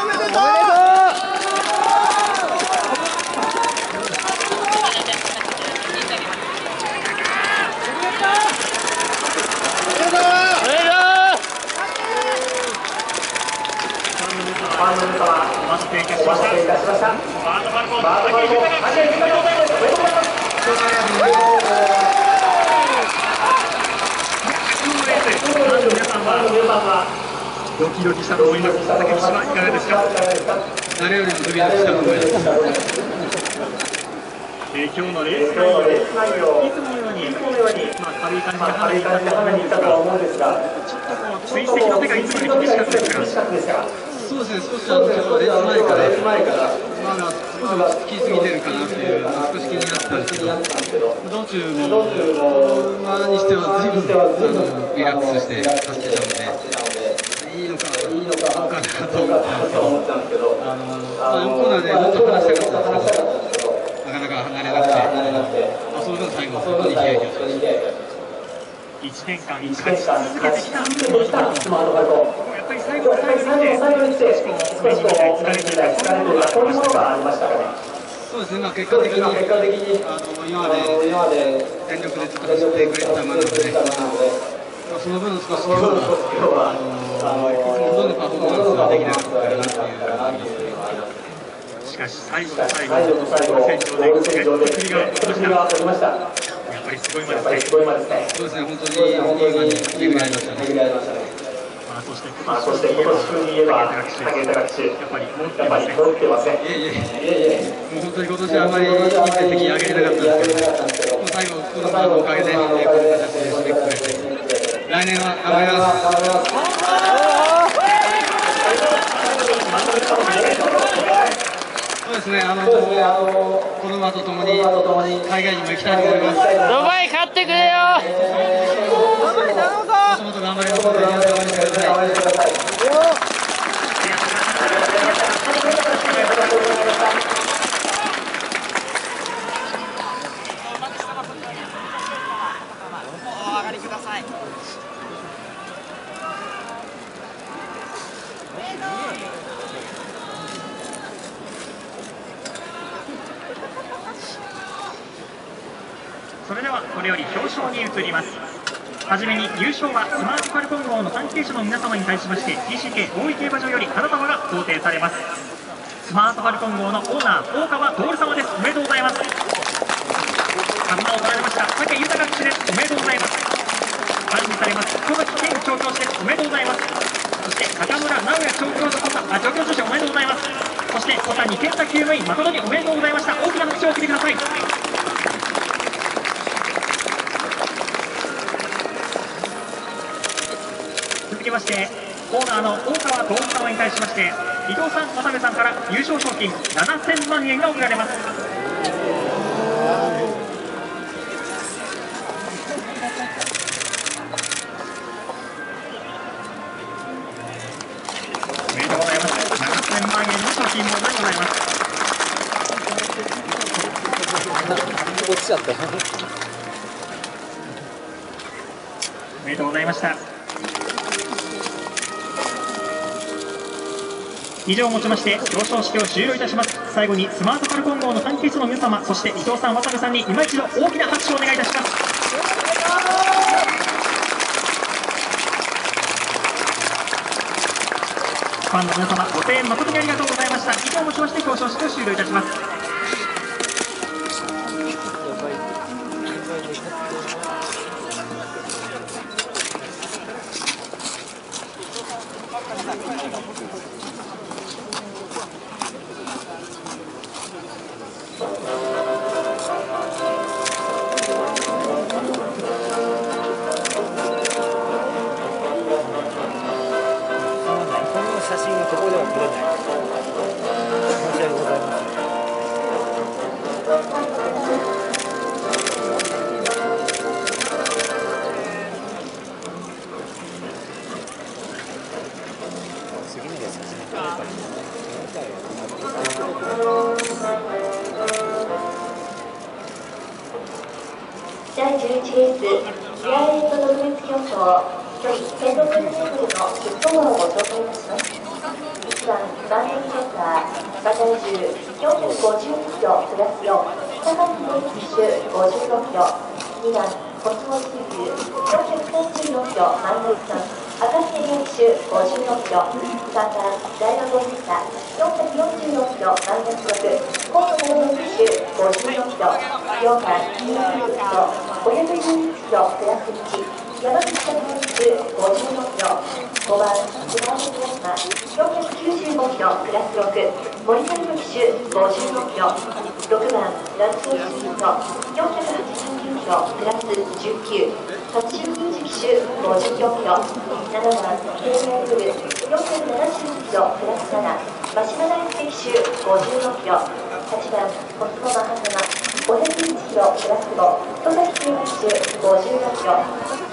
おめでとう。ございますドキドキしたと思います竹いかがですか？誰よりもドキドキしたと思います。えー今日のレース内容いつものようにまあ軽い感じで離れていたと思うんですがちょっとこう追跡の手がいつもより厳しかったですがそうですね、少しあのレース前から、まだ少し効きすぎてるかなっていう、少し気になってたんですけど、道中も、馬にしては随分あのリラックスして走ってたので、いいのか、いいのか、どうかなと思ったんですけど、あのまあ、横コーナーでもっと離したかったんですけど、なかなか離れなくて、まあ、その分最後、本当にヒヤヒヤしました。1年間勝ち続けてきたやっぱり最後の最後に来て少しこう目に見えない疲れというかそういうものがありましたかねそうですね、まあ、結果的に、あの今まで全力でずっと走ってくれてた馬なので、まあ、その分少し今日は、あのいつもほどのパフォーマンスができなかったかなっていう。しかし最後の最後ゴール戦場で国が取りましたやっぱりすごい馬ですねそうですね、本当に本当に巡り合いましたね。まあそして今年そして今年風に言えば武田学習やっぱり戻ってませんいえいえ、もう本当に今年はあまりいい成績上げれなかったんですけど、最後、この馬のおかげで、こういう形で締めくくれて、来年は頑張ります。そうですね、あのこの馬とともに海外にも行きたいと思います。ドバイ買ってくれよもともと頑張りますので、皆さん応援してください。それではこれより表彰に移ります。はじめに優勝はスマートファルコン号の関係者の皆様に対しまして TCK 大井競馬場より花束が贈呈されます。スマートファルコン号のオーナー大川徹様です。おめでとうございます。花を取られました。武豊騎手です。おめでとうございます。管理されます。小垣健調教師です。おめでとうございます。そして中村直也調教師あ調教助手おめでとうございます。そして小谷健太厩務員誠におめでとうございました。大きな拍手を送ってください。続きましてコーナーの大川徹様に対しまして伊藤さん渡辺さんから優勝賞金7000万円が贈られます。おめでとうございます。7000万円の賞金もございます。落ちちゃった。おめでとうございました以上をもちまして表彰式を終了いたします。最後にスマートファルコン号の関係者の皆様そして伊藤さん渡部さんに今一度大きな拍手をお願いいたします。ファンの皆様ご声援誠にありがとうございました。以上をもちまして表彰式を終了いたします。写真がここでは撮れない。申し訳ございません。次の写真撮れたら第11レース、シアーエイト特別競争、距離1600メートルの10号をご紹介いたします。1番組センター馬体重450キロプラス4高木元気騎手56キロ2番コスモチーズ434キロマイナス3赤瀬56キロ3番ダイナモビスタ446キロマイナス6河野元気手56キロ4番2キロ511キロプラス1山口選手54キロ5番スマートプラズマ495キロプラス6森谷騎手56キロ6番ランソースピート489キロプラス19初春宮司騎手54キロ7番平野ブル470キロプラス7真島大輔機種56キロ8番コスモマハサマ501キロプラス5戸崎球機種55キロ